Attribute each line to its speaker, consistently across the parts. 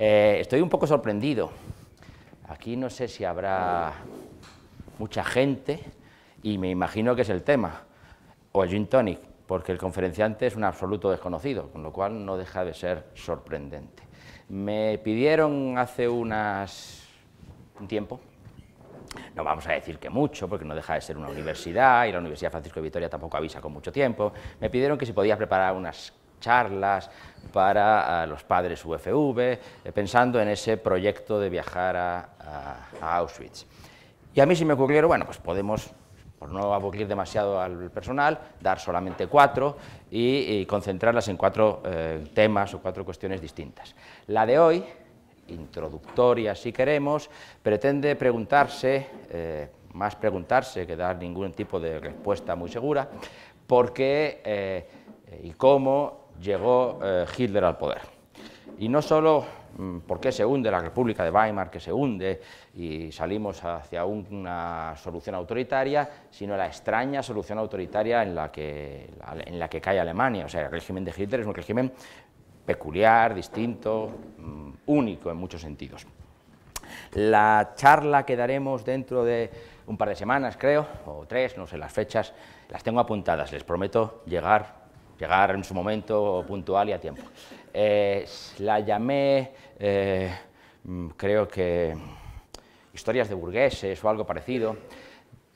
Speaker 1: Eh, estoy un poco sorprendido. Aquí no sé si habrá mucha gente y me imagino que es el tema, o el gin tonic, porque el conferenciante es un absoluto desconocido, con lo cual no deja de ser sorprendente. Me pidieron hace unas, un tiempo, no vamos a decir que mucho, porque no deja de ser una universidad, y la Universidad Francisco de Vitoria tampoco avisa con mucho tiempo, me pidieron que si podía preparar unas charlas para los padres UFV, eh, pensando en ese proyecto de viajar a, Auschwitz. Y a mí se me ocurrieron, bueno, pues podemos, por no aburrir demasiado al personal, dar solamente cuatro y, concentrarlas en cuatro eh, temas o cuatro cuestiones distintas. La de hoy, introductoria si queremos, pretende preguntarse, eh, más preguntarse que dar ningún tipo de respuesta muy segura, por qué y cómo llegó eh, Hitler al poder. Y no solo mm, porque se hunde la República de Weimar, que se hunde y salimos hacia una solución autoritaria, sino la extraña solución autoritaria en la, que, en la que cae Alemania. O sea, el régimen de Hitler es un régimen peculiar, distinto, mm, único en muchos sentidos. La charla que daremos dentro de un par de semanas, creo, o tres, no sé las fechas, las tengo apuntadas, les prometo llegar llegar en su momento puntual y a tiempo. Eh, la llamé, eh, mm, creo que, historias de burgueses o algo parecido.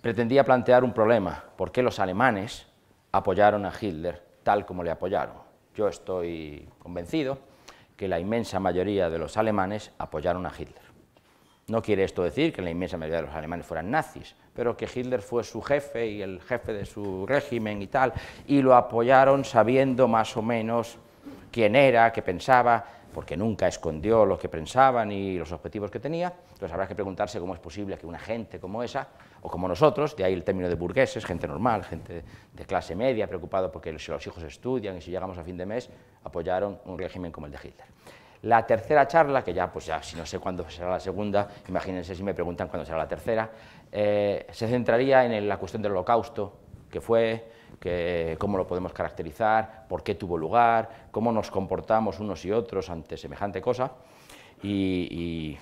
Speaker 1: Pretendía plantear un problema, ¿por qué los alemanes apoyaron a Hitler tal como le apoyaron? Yo estoy convencido que la inmensa mayoría de los alemanes apoyaron a Hitler. No quiere esto decir que la inmensa mayoría de los alemanes fueran nazis, pero que Hitler fue su jefe y el jefe de su régimen y tal, y lo apoyaron sabiendo más o menos quién era, qué pensaba, porque nunca escondió lo que pensaba ni los objetivos que tenía. Entonces habrá que preguntarse cómo es posible que una gente como esa, o como nosotros, de ahí el término de burgueses, gente normal, gente de clase media, preocupado porque si los hijos estudian y si llegamos a fin de mes, apoyaron un régimen como el de Hitler. La tercera charla, que ya, pues ya, si no sé cuándo será la segunda, imagínense si me preguntan cuándo será la tercera, eh, se centraría en la cuestión del holocausto, que fue, que, cómo lo podemos caracterizar, por qué tuvo lugar, cómo nos comportamos unos y otros ante semejante cosa, y,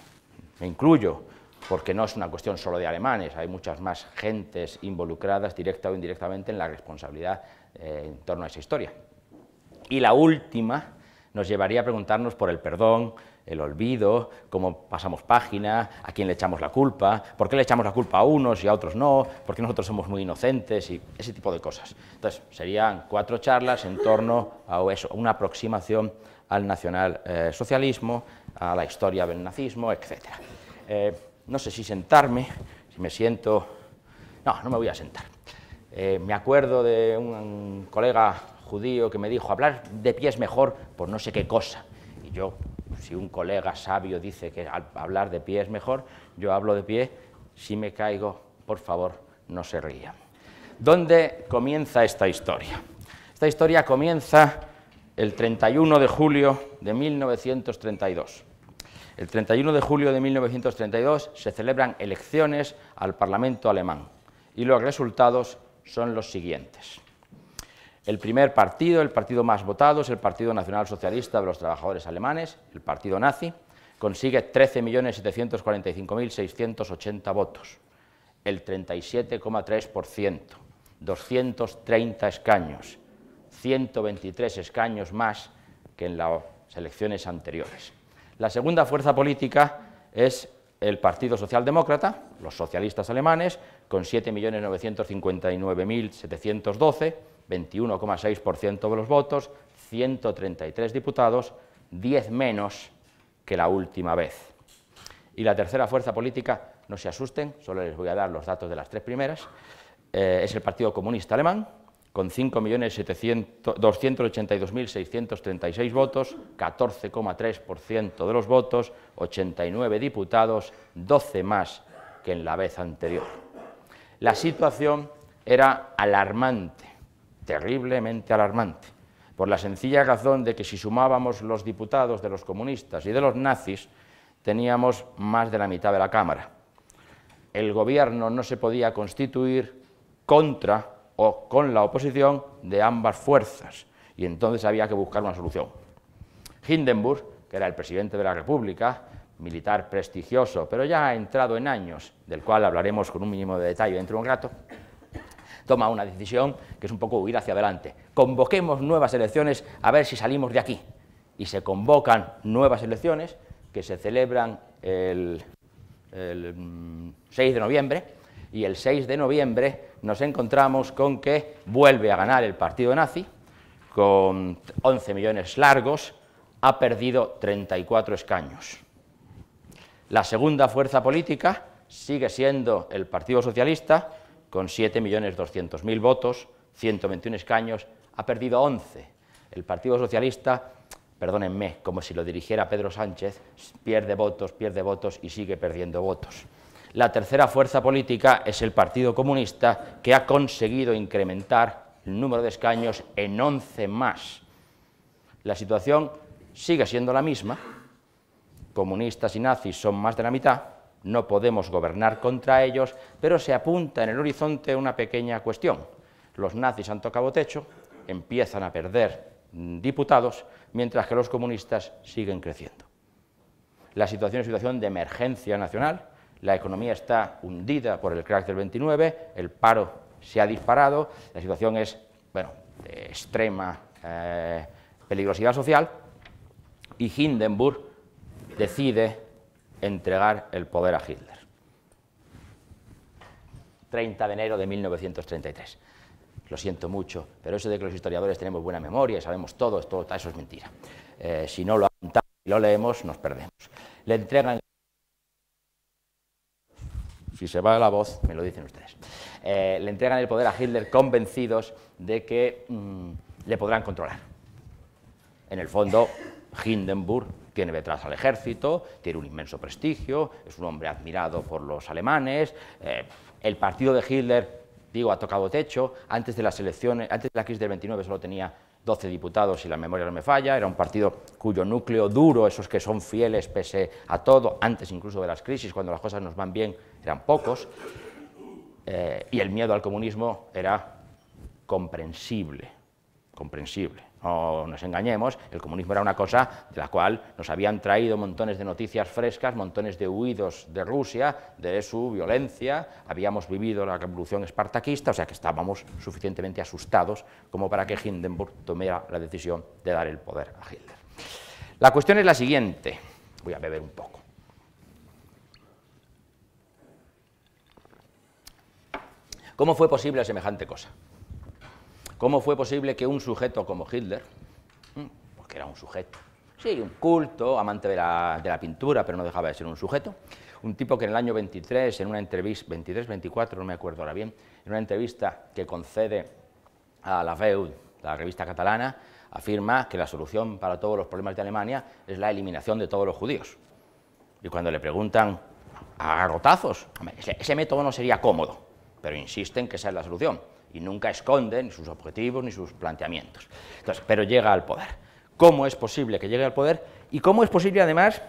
Speaker 1: me incluyo, porque no es una cuestión solo de alemanes, hay muchas más gentes involucradas, directa o indirectamente, en la responsabilidad eh, en torno a esa historia. Y la última, nos llevaría a preguntarnos por el perdón, el olvido, cómo pasamos página, a quién le echamos la culpa, por qué le echamos la culpa a unos y a otros no, por qué nosotros somos muy inocentes y ese tipo de cosas. Entonces, serían cuatro charlas en torno a eso, una aproximación al nacionalsocialismo, a la historia del nazismo, etc. Eh, no sé si sentarme, si me siento... No, no me voy a sentar. Eh, me acuerdo de un colega judío que me dijo, hablar de pie es mejor por no sé qué cosa. Y yo, si un colega sabio dice que hablar de pie es mejor, yo hablo de pie, si me caigo, por favor, no se rían. ¿Dónde comienza esta historia? Esta historia comienza el 31 de julio de 1932. El 31 de julio de 1932 se celebran elecciones al Parlamento alemán y los resultados son los siguientes. El primer partido, el partido más votado, es el Partido Nacional Socialista de los Trabajadores Alemanes, el partido nazi, consigue 13.745.680 votos, el 37,3%, 230 escaños, 123 escaños más que en las elecciones anteriores. La segunda fuerza política es el Partido Socialdemócrata, los socialistas alemanes, con 7.959.712, 21,6% de los votos, 133 diputados, 10 menos que la última vez. Y la tercera fuerza política, no se asusten, solo les voy a dar los datos de las tres primeras, eh, es el Partido Comunista Alemán, con 5.282.636 votos, 14,3% de los votos, 89 diputados, 12 más que en la vez anterior. La situación era alarmante terriblemente alarmante, por la sencilla razón de que si sumábamos los diputados de los comunistas y de los nazis, teníamos más de la mitad de la Cámara. El gobierno no se podía constituir contra o con la oposición de ambas fuerzas, y entonces había que buscar una solución. Hindenburg, que era el presidente de la República, militar prestigioso, pero ya ha entrado en años, del cual hablaremos con un mínimo de detalle dentro de un rato, toma una decisión que es un poco huir hacia adelante. Convoquemos nuevas elecciones a ver si salimos de aquí. Y se convocan nuevas elecciones que se celebran el, 6 mm, de noviembre y el 6 de noviembre nos encontramos con que vuelve a ganar el partido nazi con 11 millones largos, ha perdido 34 escaños. La segunda fuerza política sigue siendo el Partido Socialista, con 7.200.000 votos, 121 escaños, ha perdido 11. El Partido Socialista, perdónenme, como si lo dirigiera Pedro Sánchez, pierde votos, pierde votos y sigue perdiendo votos. La tercera fuerza política es el Partido Comunista, que ha conseguido incrementar el número de escaños en 11 más. La situación sigue siendo la misma, comunistas y nazis son más de la mitad, no podemos gobernar contra ellos, pero se apunta en el horizonte una pequeña cuestión. Los nazis han tocado techo, empiezan a perder mm, diputados, mientras que los comunistas siguen creciendo. La situación es situación de emergencia nacional, la economía está hundida por el crack del 29, el paro se ha disparado, la situación es bueno, de extrema eh, peligrosidad social, y Hindenburg decide entregar el poder a Hitler. 30 de enero de 1933. Lo siento mucho, pero eso de que los historiadores tenemos buena memoria y sabemos todo, eso es mentira. Eh, si no lo apuntamos y lo leemos, nos perdemos. Le entregan... Si se va la voz, me lo dicen ustedes. Eh, le entregan el poder a Hitler convencidos de que mm, le podrán controlar. En el fondo, Hindenburg tiene detrás al ejército, tiene un inmenso prestigio, es un hombre admirado por los alemanes, eh, el partido de Hitler, digo, ha tocado techo, antes de las elecciones, antes de la crisis del 29 solo tenía 12 diputados, si la memoria no me falla, era un partido cuyo núcleo duro, esos que son fieles pese a todo, antes incluso de las crisis, cuando las cosas nos van bien, eran pocos, eh, y el miedo al comunismo era comprensible, comprensible. No nos engañemos, el comunismo era una cosa de la cual nos habían traído montones de noticias frescas, montones de huidos de Rusia, de su violencia, habíamos vivido la revolución espartaquista, o sea que estábamos suficientemente asustados como para que Hindenburg tomara la decisión de dar el poder a Hitler. La cuestión es la siguiente, voy a beber un poco. ¿Cómo fue posible semejante cosa? ¿Cómo fue posible que un sujeto como Hitler, mm, porque era un sujeto, sí, un culto, amante de la, pintura, pero no dejaba de ser un sujeto, un tipo que en el año 23, en una entrevista, 23, 24, no me acuerdo ahora bien, en una entrevista que concede a la VEU, la revista catalana, afirma que la solución para todos los problemas de Alemania es la eliminación de todos los judíos. Y cuando le preguntan a garrotazos, ese método no sería cómodo, pero insisten que esa es la solución y nunca esconde ni sus objetivos ni sus planteamientos. pero llega al poder. ¿Cómo es posible que llegue al poder? Y cómo es posible, además,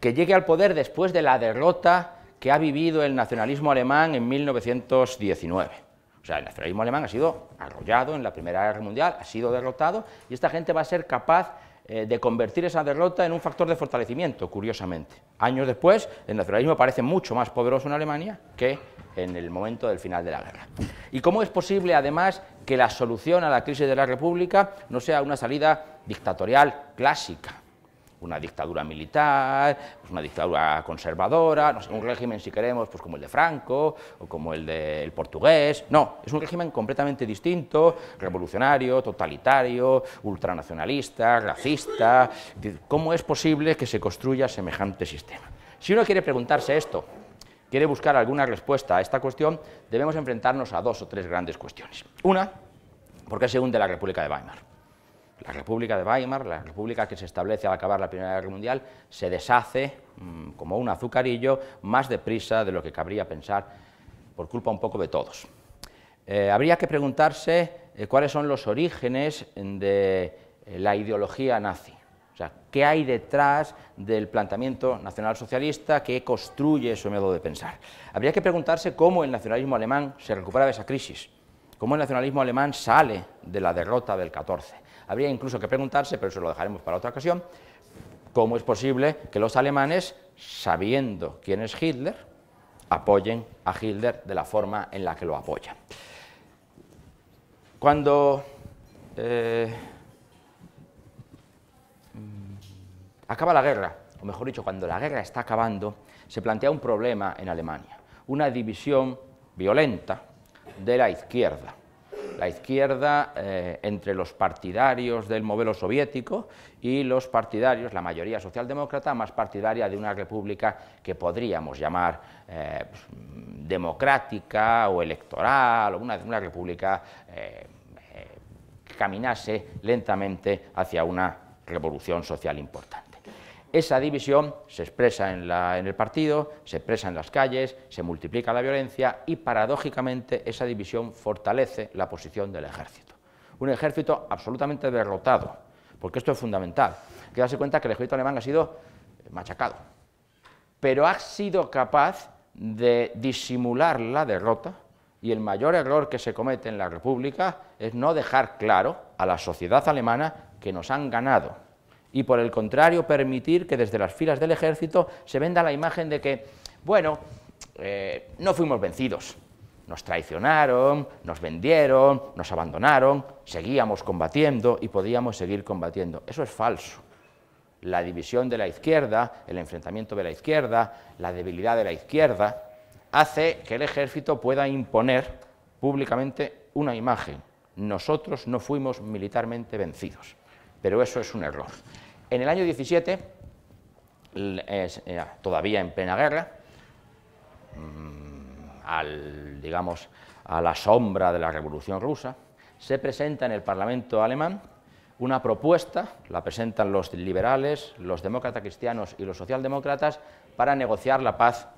Speaker 1: que llegue al poder después de la derrota que ha vivido el nacionalismo alemán en 1919. O sea, el nacionalismo alemán ha sido arrollado en la Primera Guerra Mundial, ha sido derrotado, y esta gente va a ser capaz eh, de convertir esa derrota en un factor de fortalecimiento, curiosamente. Años después, el nacionalismo parece mucho más poderoso en Alemania que en el momento del final de la guerra. ¿Y cómo es posible, además, que la solución a la crisis de la República no sea una salida dictatorial clásica? Una dictadura militar, pues una dictadura conservadora, un régimen, si queremos, pues como el de Franco o como el del portugués. No, es un régimen completamente distinto, revolucionario, totalitario, ultranacionalista, racista. ¿Cómo es posible que se construya semejante sistema? Si uno quiere preguntarse esto, quiere buscar alguna respuesta a esta cuestión, debemos enfrentarnos a dos o tres grandes cuestiones. Una, ¿por qué se hunde la República de Weimar? La República de Weimar, la República que se establece al acabar la Primera Guerra Mundial, se deshace mm, como un azucarillo más deprisa de lo que cabría pensar por culpa un poco de todos. Eh, habría que preguntarse eh, cuáles son los orígenes de eh, la ideología nazi. O sea, ¿qué hay detrás del planteamiento nacionalsocialista que construye ese modo de pensar? Habría que preguntarse cómo el nacionalismo alemán se recupera de esa crisis, cómo el nacionalismo alemán sale de la derrota del 14. Habría incluso que preguntarse, pero eso lo dejaremos para otra ocasión, ¿Cómo es posible que los alemanes, sabiendo quién es Hitler, apoyen a Hitler de la forma en la que lo apoyan? Cuando eh, acaba la guerra, o mejor dicho, cuando la guerra está acabando, se plantea un problema en Alemania, una división violenta de la izquierda. La izquierda eh, entre los partidarios del modelo soviético y los partidarios, la mayoría socialdemócrata, más partidaria de una república que podríamos llamar eh, democrática o electoral, una, una república eh, que caminase lentamente hacia una revolución social importante. Esa división se expresa en, el partido, se expresa en las calles, se multiplica la violencia y paradójicamente esa división fortalece la posición del ejército. Un ejército absolutamente derrotado, porque esto es fundamental. que darse cuenta que el ejército alemán ha sido machacado, pero ha sido capaz de disimular la derrota y el mayor error que se comete en la República es no dejar claro a la sociedad alemana que nos han ganado y por el contrario permitir que desde las filas del ejército se venda la imagen de que, bueno, eh, no fuimos vencidos, nos traicionaron, nos vendieron, nos abandonaron, seguíamos combatiendo y podíamos seguir combatiendo. Eso es falso. La división de la izquierda, el enfrentamiento de la izquierda, la debilidad de la izquierda, hace que el ejército pueda imponer públicamente una imagen. Nosotros no fuimos militarmente vencidos, pero eso es un error. En el año 17, eh, todavía en plena guerra, mm, digamos, a la sombra de la Revolución Rusa, se presenta en el Parlamento alemán una propuesta, la presentan los liberales, los demócratas cristianos y los socialdemócratas, para negociar la paz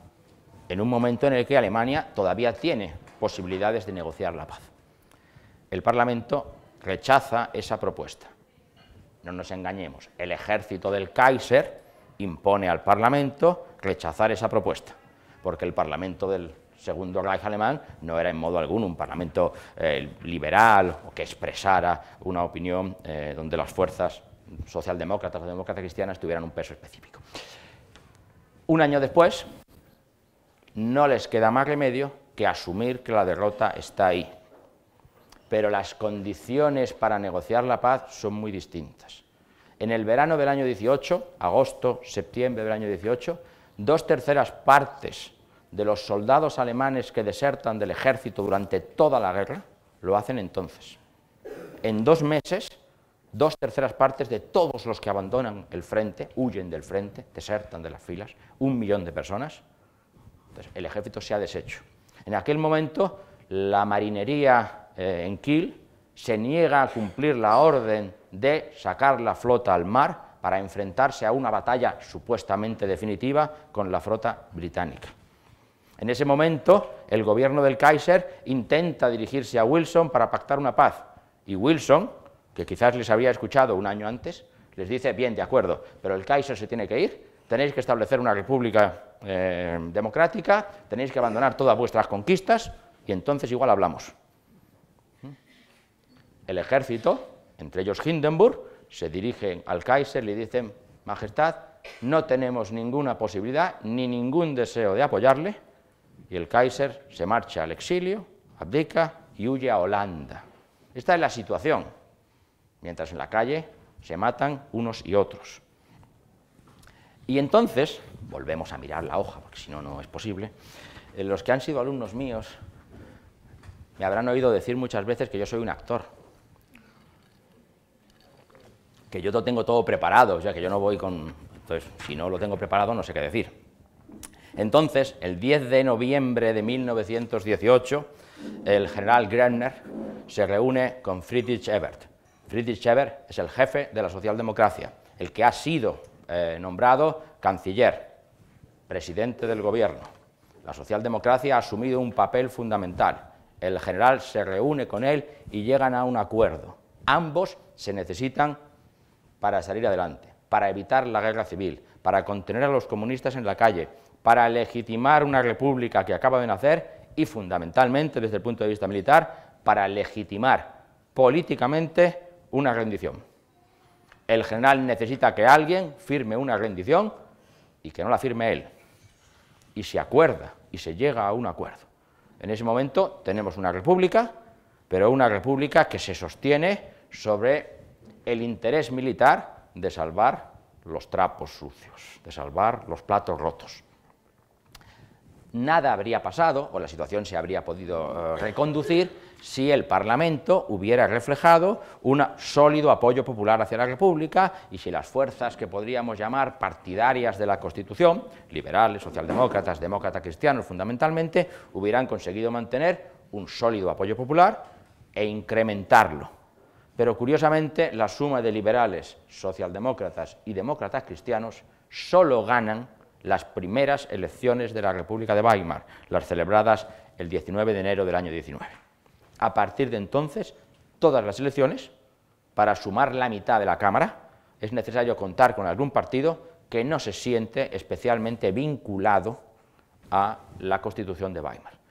Speaker 1: en un momento en el que Alemania todavía tiene posibilidades de negociar la paz. El Parlamento rechaza esa propuesta no nos engañemos, el ejército del Kaiser impone al Parlamento rechazar esa propuesta, porque el Parlamento del Segundo Reich alemán no era en modo alguno un parlamento eh, liberal o que expresara una opinión eh, donde las fuerzas socialdemócratas o demócratas cristianas tuvieran un peso específico. Un año después, no les queda más remedio que asumir que la derrota está ahí, pero las condiciones para negociar la paz son muy distintas. En el verano del año 18, agosto, septiembre del año 18, dos terceras partes de los soldados alemanes que desertan del ejército durante toda la guerra lo hacen entonces. En dos meses, dos terceras partes de todos los que abandonan el frente, huyen del frente, desertan de las filas, un millón de personas. Entonces, el ejército se ha deshecho. En aquel momento, la marinería eh, en Kiel, se niega a cumplir la orden de sacar la flota al mar para enfrentarse a una batalla supuestamente definitiva con la flota británica. En ese momento, el gobierno del Kaiser intenta dirigirse a Wilson para pactar una paz, y Wilson, que quizás les había escuchado un año antes, les dice, bien, de acuerdo, pero el Kaiser se tiene que ir, tenéis que establecer una república eh, democrática, tenéis que abandonar todas vuestras conquistas, y entonces igual hablamos el ejército, entre ellos Hindenburg, se dirigen al Kaiser y le dicen, Majestad, no tenemos ninguna posibilidad ni ningún deseo de apoyarle, y el Kaiser se marcha al exilio, abdica y huye a Holanda. Esta es la situación, mientras en la calle se matan unos y otros. Y entonces, volvemos a mirar la hoja, porque si no, no es posible, eh, los que han sido alumnos míos me habrán oído decir muchas veces que yo soy un actor que yo lo tengo todo preparado, o sea, que yo no voy con... Entonces, si no lo tengo preparado, no sé qué decir. Entonces, el 10 de noviembre de 1918, el general Grenner se reúne con Friedrich Ebert. Friedrich Ebert es el jefe de la socialdemocracia, el que ha sido eh, nombrado canciller, presidente del gobierno. La socialdemocracia ha asumido un papel fundamental. El general se reúne con él y llegan a un acuerdo. Ambos se necesitan para salir adelante, para evitar la guerra civil, para contener a los comunistas en la calle, para legitimar una república que acaba de nacer y fundamentalmente desde el punto de vista militar, para legitimar políticamente una rendición. El general necesita que alguien firme una rendición y que no la firme él. Y se acuerda y se llega a un acuerdo. En ese momento tenemos una república, pero una república que se sostiene sobre el interés militar de salvar los trapos sucios, de salvar los platos rotos. Nada habría pasado, o la situación se habría podido eh, reconducir, si el Parlamento hubiera reflejado un sólido apoyo popular hacia la República y si las fuerzas que podríamos llamar partidarias de la Constitución, liberales, socialdemócratas, demócratas cristianos fundamentalmente, hubieran conseguido mantener un sólido apoyo popular e incrementarlo. Pero curiosamente la suma de liberales, socialdemócratas y demócratas cristianos solo ganan las primeras elecciones de la República de Weimar, las celebradas el 19 de enero del año 19. A partir de entonces, todas las elecciones, para sumar la mitad de la Cámara, es necesario contar con algún partido que no se siente especialmente vinculado a la Constitución de Weimar.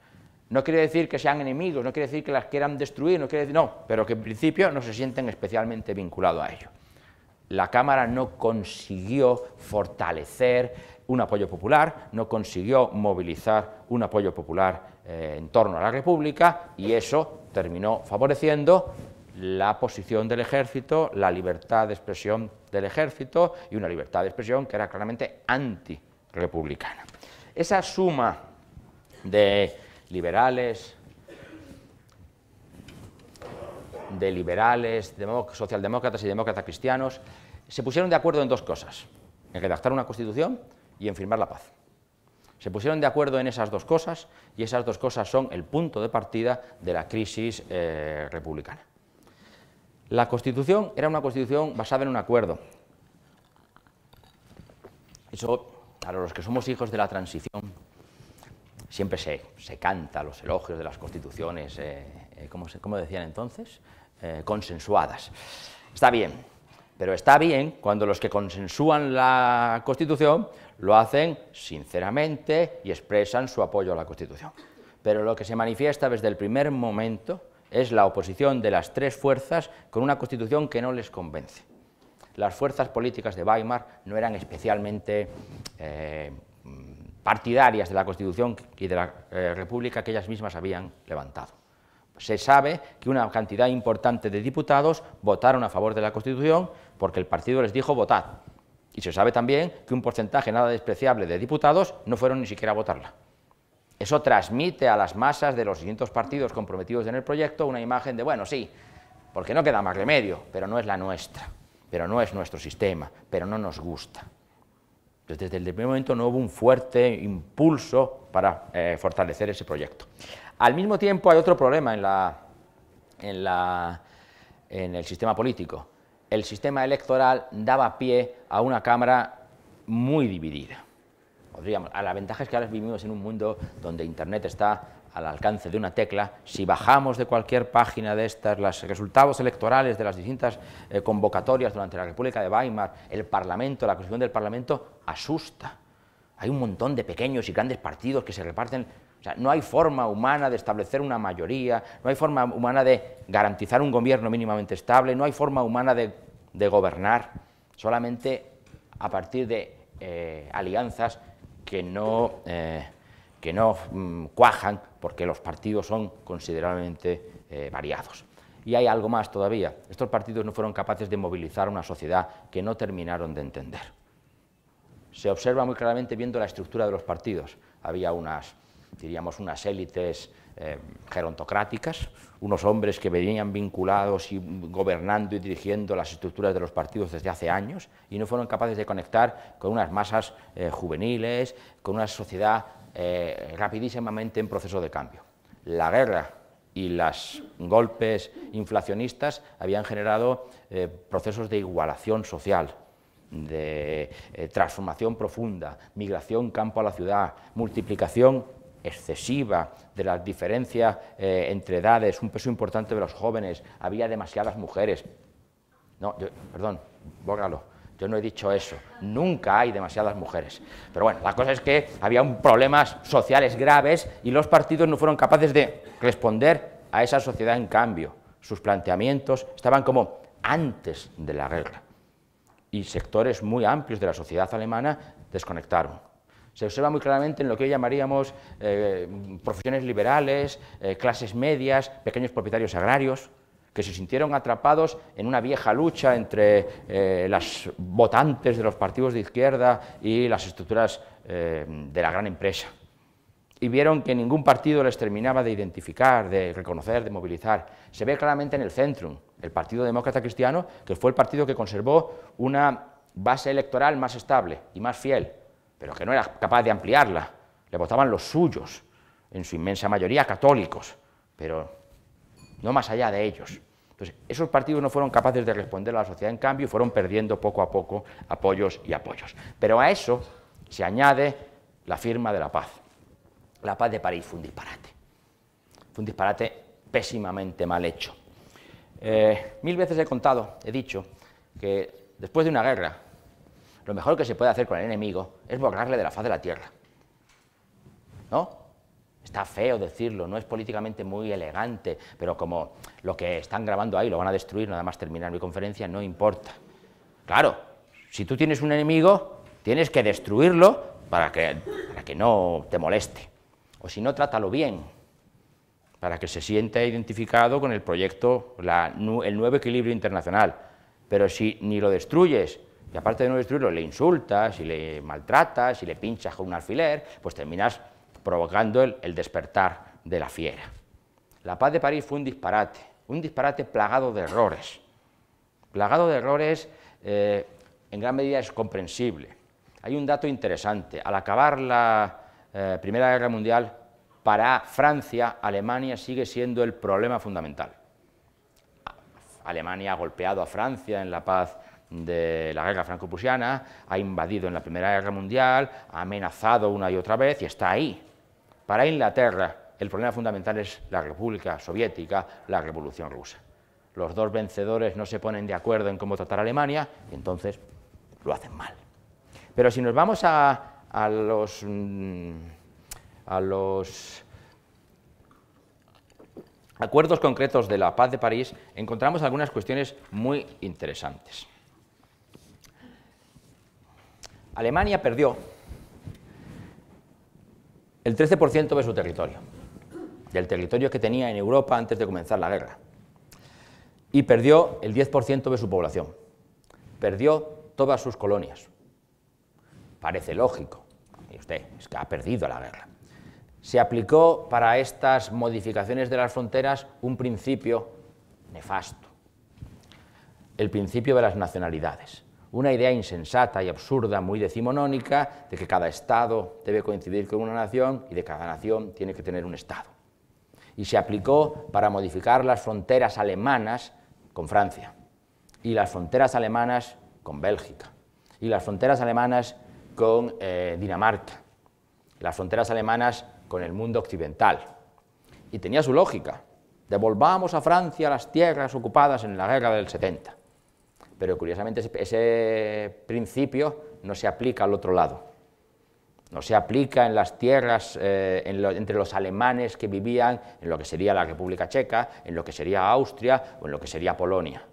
Speaker 1: No quiere decir que sean enemigos, no quiere decir que las quieran destruir, no quiere decir, no, pero que en principio no se sienten especialmente vinculados a ello. La Cámara no consiguió fortalecer un apoyo popular, no consiguió movilizar un apoyo popular eh, en torno a la República y eso terminó favoreciendo la posición del ejército, la libertad de expresión del ejército y una libertad de expresión que era claramente antirepublicana. Esa suma de liberales, de liberales, socialdemócratas y demócratas cristianos, se pusieron de acuerdo en dos cosas, en redactar una constitución y en firmar la paz. Se pusieron de acuerdo en esas dos cosas y esas dos cosas son el punto de partida de la crisis eh, republicana. La Constitución era una Constitución basada en un acuerdo. Eso, para los que somos hijos de la transición, siempre se, canta los elogios de las constituciones, eh, eh, ¿cómo, decían entonces? consensuadas. Está bien, pero está bien cuando los que consensúan la Constitución lo hacen sinceramente y expresan su apoyo a la Constitución. Pero lo que se manifiesta desde el primer momento es la oposición de las tres fuerzas con una Constitución que no les convence. Las fuerzas políticas de Weimar no eran especialmente eh, partidarias de la Constitución y de la eh, República que ellas mismas habían levantado. Se sabe que una cantidad importante de diputados votaron a favor de la Constitución porque el partido les dijo votad, y se sabe también que un porcentaje nada despreciable de diputados no fueron ni siquiera a votarla. Eso transmite a las masas de los distintos partidos comprometidos en el proyecto una imagen de, bueno, sí, porque no queda más remedio, pero no es la nuestra, pero no es nuestro sistema, pero no nos gusta. Desde el primer momento no hubo un fuerte impulso para eh, fortalecer ese proyecto. Al mismo tiempo hay otro problema en, el sistema político, el sistema electoral daba pie a una Cámara muy dividida. A la ventaja es que ahora vivimos en un mundo donde Internet está al alcance de una tecla, si bajamos de cualquier página de estas los resultados electorales de las distintas eh, convocatorias durante la República de Weimar, el Parlamento, la Constitución del Parlamento, asusta. Hay un montón de pequeños y grandes partidos que se reparten o sea, no hay forma humana de establecer una mayoría, no hay forma humana de garantizar un gobierno mínimamente estable, no hay forma humana de, gobernar, solamente a partir de eh, alianzas que no, eh, que no mm, cuajan porque los partidos son considerablemente eh, variados. Y hay algo más todavía, estos partidos no fueron capaces de movilizar una sociedad que no terminaron de entender. Se observa muy claramente viendo la estructura de los partidos. Había unas diríamos, unas élites eh, gerontocráticas, unos hombres que venían vinculados y gobernando y dirigiendo las estructuras de los partidos desde hace años y no fueron capaces de conectar con unas masas eh, juveniles, con una sociedad eh, rapidísimamente en proceso de cambio. La guerra y los golpes inflacionistas habían generado procesos de igualación social, de transformación profunda, migración campo a la ciudad, multiplicación excesiva de las diferencias eh, entre edades, un peso importante de los jóvenes, había demasiadas mujeres. No, perdón, bórgalo, yo no he dicho eso, nunca hay demasiadas mujeres. Pero bueno, la cosa es que había un problemas sociales graves y los partidos no fueron capaces de responder a esa sociedad en cambio. Sus planteamientos estaban como antes de la guerra. y sectores muy amplios de la sociedad alemana desconectaron. Se observa muy claramente en lo que hoy llamaríamos eh, profesiones liberales, eh, clases medias, pequeños propietarios agrarios, que se sintieron atrapados en una vieja lucha entre eh, las votantes de los partidos de izquierda y las estructuras de la gran empresa. Y vieron que ningún partido les terminaba de identificar, de reconocer, de movilizar. Se ve claramente en el Centrum, el Partido Demócrata Cristiano, que fue el partido que conservó una base electoral más estable y más fiel, pero que no era capaz de ampliarla. Le votaban los suyos, en su inmensa mayoría católicos, pero no más allá de ellos. Entonces, esos partidos no fueron capaces de responder a la sociedad en cambio y fueron perdiendo poco a poco apoyos y apoyos. Pero a eso se añade la firma de la paz. La paz de París fue un disparate. Fue un disparate pésimamente mal hecho. Eh, mil veces he contado, he dicho, que después de una guerra, lo mejor que se puede hacer con el enemigo es borrarle de la faz de la tierra. ¿No? Está feo decirlo, no es políticamente muy elegante, pero como lo que están grabando ahí lo van a destruir, nada más terminar mi conferencia, no importa. Claro, si tú tienes un enemigo, tienes que destruirlo para que, para que no te moleste. O si no, trátalo bien, para que se sienta identificado con el proyecto, el nuevo equilibrio internacional. Pero si ni lo destruyes, y aparte de no destruirlo, le insultas y le maltratas y le pinchas con un alfiler, pues terminas provocando el, despertar de la fiera. La paz de París fue un disparate, un disparate plagado de errores. Plagado de errores, eh, en gran medida es comprensible. Hay un dato interesante. Al acabar la eh, Primera Guerra Mundial, para Francia, Alemania sigue siendo el problema fundamental. Alemania ha golpeado a Francia en la paz de la guerra franco-prusiana, ha invadido en la Primera Guerra Mundial, ha amenazado una y otra vez y está ahí. Para Inglaterra, el problema fundamental es la República Soviética, la Revolución Rusa. Los dos vencedores no se ponen de acuerdo en cómo tratar a Alemania y entonces lo hacen mal. Pero si nos vamos a, los, mm, a los acuerdos concretos de la paz de París, encontramos algunas cuestiones muy interesantes. Alemania perdió el 13% de su territorio, del territorio que tenía en Europa antes de comenzar la guerra, y perdió el 10% de su población, perdió todas sus colonias. Parece lógico, y usted, es que ha perdido la guerra. Se aplicó para estas modificaciones de las fronteras un principio nefasto, el principio de las nacionalidades una idea insensata y absurda, muy decimonónica, de que cada Estado debe coincidir con una nación y de cada nación tiene que tener un Estado. Y se aplicó para modificar las fronteras alemanas con Francia, y las fronteras alemanas con Bélgica, y las fronteras alemanas con eh, Dinamarca, las fronteras alemanas con el mundo occidental. Y tenía su lógica. Devolvamos a Francia las tierras ocupadas en la guerra del 70 pero curiosamente ese, principio no se aplica al otro lado. No se aplica en las tierras eh, entre los alemanes que vivían en lo que sería la República Checa, en lo que sería Austria o en lo que sería Polonia.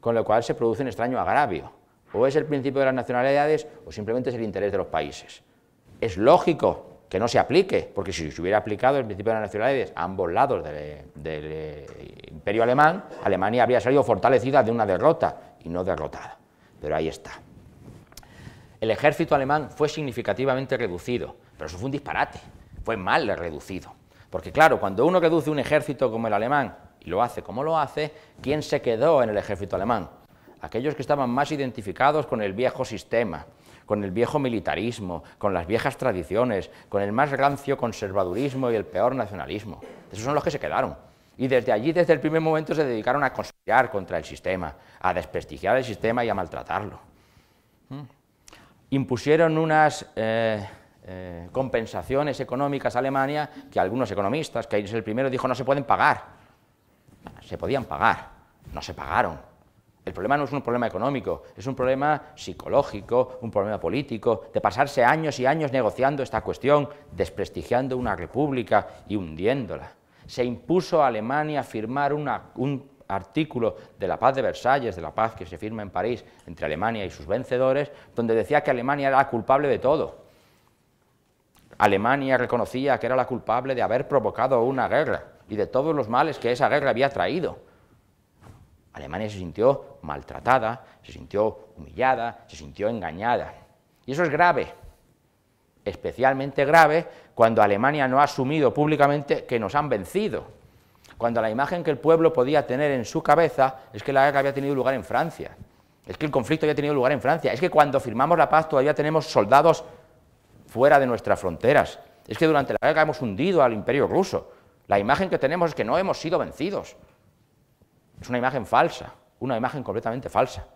Speaker 1: Con lo cual se produce un extraño agravio. O es el principio de las nacionalidades o simplemente es el interés de los países. Es lógico que no se aplique, porque si se hubiera aplicado el principio de las nacionalidades a ambos lados del, del imperio alemán, Alemania habría salido fortalecida de una derrota y no derrotada. Pero ahí está. El ejército alemán fue significativamente reducido, pero eso fue un disparate, fue mal reducido. Porque claro, cuando uno reduce un ejército como el alemán y lo hace como lo hace, ¿quién se quedó en el ejército alemán? Aquellos que estaban más identificados con el viejo sistema, con el viejo militarismo, con las viejas tradiciones, con el más rancio conservadurismo y el peor nacionalismo. Esos son los que se quedaron. Y desde allí, desde el primer momento, se dedicaron a conspirar contra el sistema, a desprestigiar el sistema y a maltratarlo. Impusieron unas eh, eh, compensaciones económicas a Alemania que algunos economistas, que es el primero, dijo no se pueden pagar. Se podían pagar, no se pagaron. El problema no es un problema económico, es un problema psicológico, un problema político, de pasarse años y años negociando esta cuestión, desprestigiando una república y hundiéndola se impuso a Alemania firmar un artículo de la paz de Versalles, de la paz que se firma en París entre Alemania y sus vencedores, donde decía que Alemania era culpable de todo. Alemania reconocía que era la culpable de haber provocado una guerra y de todos los males que esa guerra había traído. Alemania se sintió maltratada, se sintió humillada, se sintió engañada. Y eso es grave, especialmente grave cuando Alemania no ha asumido públicamente que nos han vencido, cuando la imagen que el pueblo podía tener en su cabeza es que la guerra había tenido lugar en Francia, es que el conflicto había tenido lugar en Francia, es que cuando firmamos la paz todavía tenemos soldados fuera de nuestras fronteras, es que durante la guerra hemos hundido al imperio ruso, la imagen que tenemos es que no hemos sido vencidos, es una imagen falsa, una imagen completamente falsa.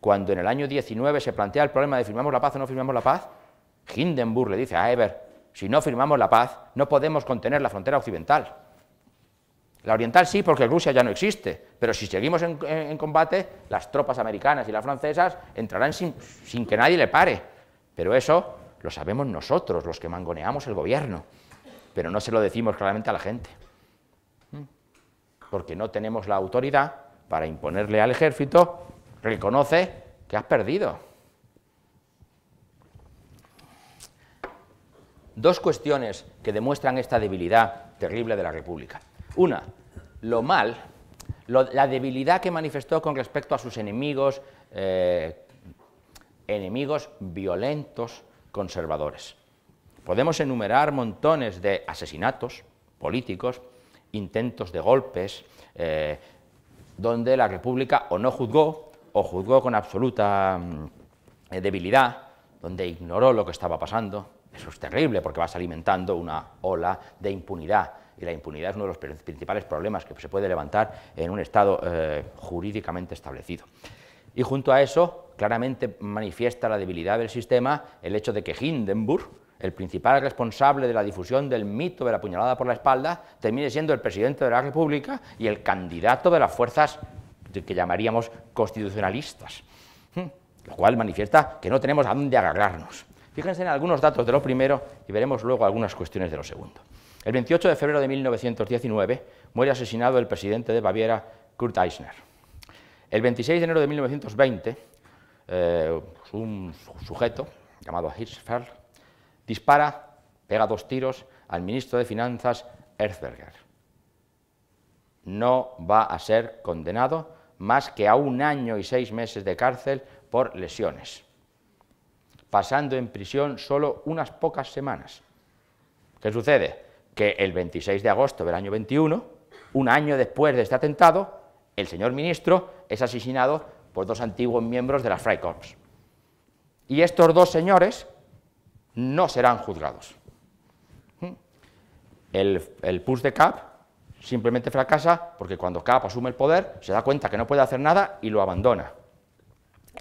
Speaker 1: Cuando en el año 19 se plantea el problema de firmamos la paz o no firmamos la paz, Hindenburg le dice a Eber, si no firmamos la paz, no podemos contener la frontera occidental. La oriental sí, porque Rusia ya no existe, pero si seguimos en, combate, las tropas americanas y las francesas entrarán sin, sin que nadie le pare. Pero eso lo sabemos nosotros, los que mangoneamos el gobierno, pero no se lo decimos claramente a la gente porque no tenemos la autoridad para imponerle al ejército, reconoce que has perdido. Dos cuestiones que demuestran esta debilidad terrible de la República. Una, lo mal, la debilidad que manifestó con respecto a sus enemigos, eh, enemigos violentos, conservadores. Podemos enumerar montones de asesinatos políticos, intentos de golpes, eh, donde la República o no juzgó, o juzgó con absoluta mm, debilidad, donde ignoró lo que estaba pasando. Eso es terrible porque vas alimentando una ola de impunidad y la impunidad es uno de los principales problemas que se puede levantar en un Estado eh, jurídicamente establecido. Y junto a eso, claramente manifiesta la debilidad del sistema el hecho de que Hindenburg, el principal responsable de la difusión del mito de la puñalada por la espalda termine siendo el presidente de la República y el candidato de las fuerzas que llamaríamos constitucionalistas, hmm, lo cual manifiesta que no tenemos a dónde agarrarnos. Fíjense en algunos datos de lo primero y veremos luego algunas cuestiones de lo segundo. El 28 de febrero de 1919 muere asesinado el presidente de Baviera, Kurt Eisner. El 26 de enero de 1920, eh, un sujeto llamado Hirschfeld dispara, pega dos tiros al ministro de Finanzas, Erzberger. No va a ser condenado más que a un año y seis meses de cárcel por lesiones, pasando en prisión solo unas pocas semanas. ¿Qué sucede? Que el 26 de agosto del año 21, un año después de este atentado, el señor ministro es asesinado por dos antiguos miembros de la Freikorps. Y estos dos señores no serán juzgados. El, el push de Cap simplemente fracasa porque cuando Cap asume el poder se da cuenta que no puede hacer nada y lo abandona.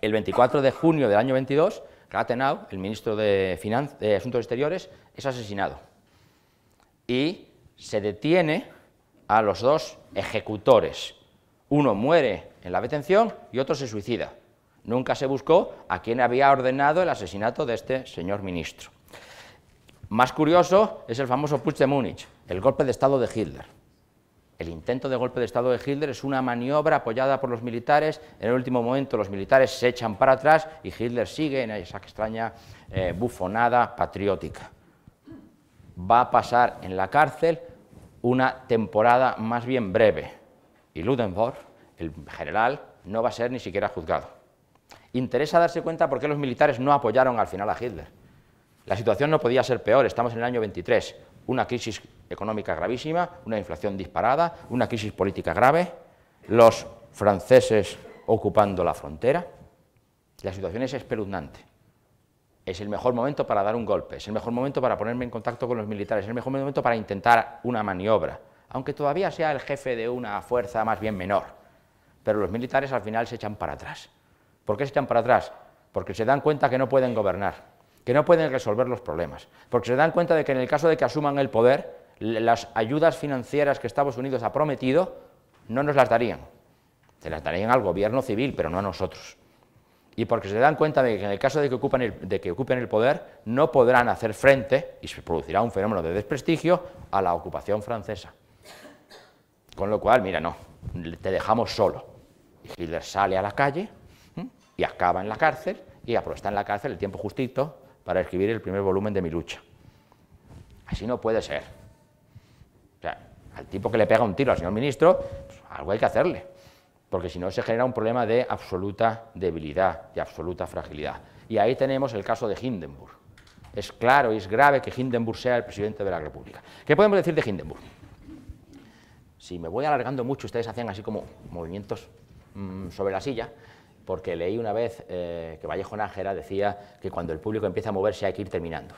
Speaker 1: El 24 de junio del año 22, Rathenau, el ministro de, de Asuntos Exteriores, es asesinado. Y se detiene a los dos ejecutores. Uno muere en la detención y otro se suicida. Nunca se buscó a quién había ordenado el asesinato de este señor ministro. Más curioso es el famoso Putsch de Múnich, el golpe de Estado de Hitler. El intento de golpe de Estado de Hitler es una maniobra apoyada por los militares. En el último momento los militares se echan para atrás y Hitler sigue en esa extraña eh, bufonada patriótica. Va a pasar en la cárcel una temporada más bien breve y Ludendorff, el general, no va a ser ni siquiera juzgado. Interesa darse cuenta por qué los militares no apoyaron al final a Hitler. La situación no podía ser peor, estamos en el año 23, una crisis económica gravísima, una inflación disparada, una crisis política grave, los franceses ocupando la frontera. La situación es espeluznante. Es el mejor momento para dar un golpe, es el mejor momento para ponerme en contacto con los militares, es el mejor momento para intentar una maniobra, aunque todavía sea el jefe de una fuerza más bien menor. Pero los militares al final se echan para atrás. ¿Por qué se echan para atrás? Porque se dan cuenta que no pueden gobernar, que no pueden resolver los problemas, porque se dan cuenta de que en el caso de que asuman el poder, las ayudas financieras que Estados Unidos ha prometido no nos las darían, se las darían al gobierno civil, pero no a nosotros. Y porque se dan cuenta de que en el caso de que, ocupen el, de que ocupen el poder, no podrán hacer frente, y se producirá un fenómeno de desprestigio, a la ocupación francesa. Con lo cual, mira, no, te dejamos solo. Y Hitler sale a la calle y acaba en la cárcel y está en la cárcel el tiempo justito para escribir el primer volumen de mi lucha. Así no puede ser. Al tipo que le pega un tiro al señor ministro, pues, algo hay que hacerle, porque si no se genera un problema de absoluta debilidad, de absoluta fragilidad. Y ahí tenemos el caso de Hindenburg. Es claro y es grave que Hindenburg sea el presidente de la República. ¿Qué podemos decir de Hindenburg? Si me voy alargando mucho, ustedes hacen así como movimientos mm, sobre la silla, porque leí una vez eh, que Vallejo Nájera decía que cuando el público empieza a moverse hay que ir terminando.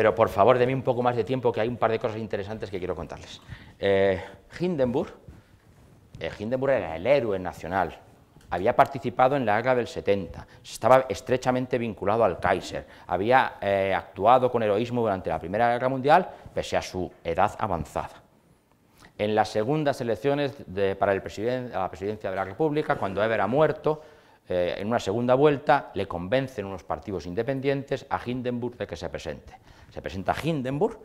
Speaker 1: Pero por favor, denme un poco más de tiempo, que hay un par de cosas interesantes que quiero contarles. Eh, Hindenburg, eh, Hindenburg era el héroe nacional, había participado en la guerra del 70, estaba estrechamente vinculado al Kaiser, había actuado con heroísmo durante la Primera Guerra Mundial, pese a su edad avanzada en las segundas elecciones para la presidencia de la República, cuando Eber ha muerto, eh, en una segunda vuelta le convencen unos partidos independientes a Hindenburg de que se presente. Se presenta Hindenburg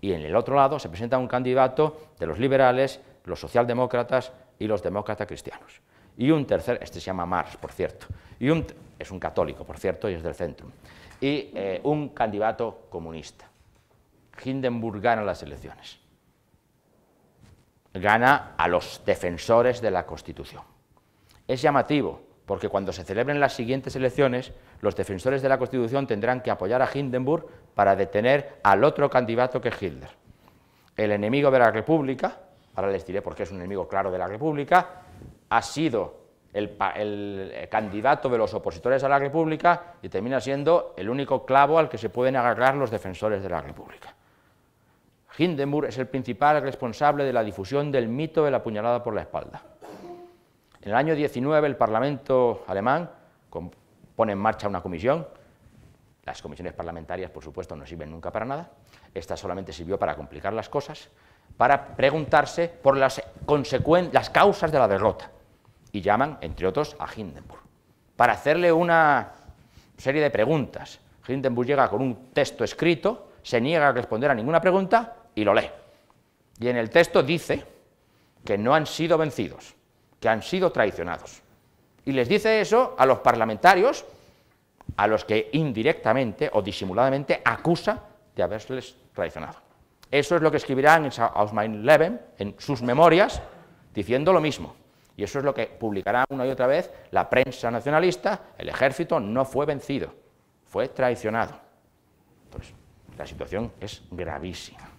Speaker 1: y en el otro lado se presenta un candidato de los liberales, los socialdemócratas y los demócratas cristianos. Y un tercer, este se llama Marx, por cierto, y un, es un católico, por cierto, y es del centro, y eh, un candidato comunista. Hindenburg gana las elecciones gana a los defensores de la Constitución. Es llamativo, porque cuando se celebren las siguientes elecciones, los defensores de la Constitución tendrán que apoyar a Hindenburg para detener al otro candidato que es Hitler. El enemigo de la República, ahora les diré por qué es un enemigo claro de la República, ha sido el, el, candidato de los opositores a la República y termina siendo el único clavo al que se pueden agarrar los defensores de la República. Hindenburg es el principal responsable de la difusión del mito de la puñalada por la espalda. En el año 19 el Parlamento alemán pone en marcha una comisión, las comisiones parlamentarias por supuesto no sirven nunca para nada, esta solamente sirvió para complicar las cosas, para preguntarse por las, las causas de la derrota y llaman, entre otros, a Hindenburg, para hacerle una serie de preguntas. Hindenburg llega con un texto escrito, se niega a responder a ninguna pregunta y lo lee. Y en el texto dice que no han sido vencidos, que han sido traicionados. Y les dice eso a los parlamentarios, a los que indirectamente o disimuladamente acusa de haberles traicionado. Eso es lo que escribirán en mein Leben, en sus memorias, diciendo lo mismo. Y eso es lo que publicará una y otra vez la prensa nacionalista, el ejército no fue vencido, fue traicionado. Entonces, la situación es gravísima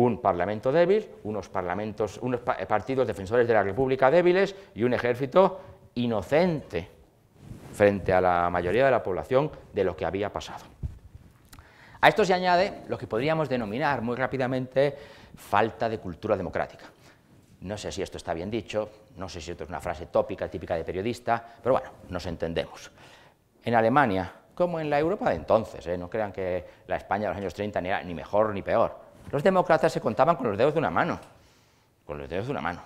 Speaker 1: un parlamento débil, unos, parlamentos, unos partidos defensores de la República débiles y un ejército inocente frente a la mayoría de la población de lo que había pasado. A esto se añade lo que podríamos denominar muy rápidamente falta de cultura democrática. No sé si esto está bien dicho, no sé si esto es una frase tópica, típica de periodista, pero bueno, nos entendemos. En Alemania, como en la Europa de entonces, ¿eh? no crean que la España de los años 30 ni era ni mejor ni peor, los demócratas se contaban con los dedos de una mano, con los dedos de una mano.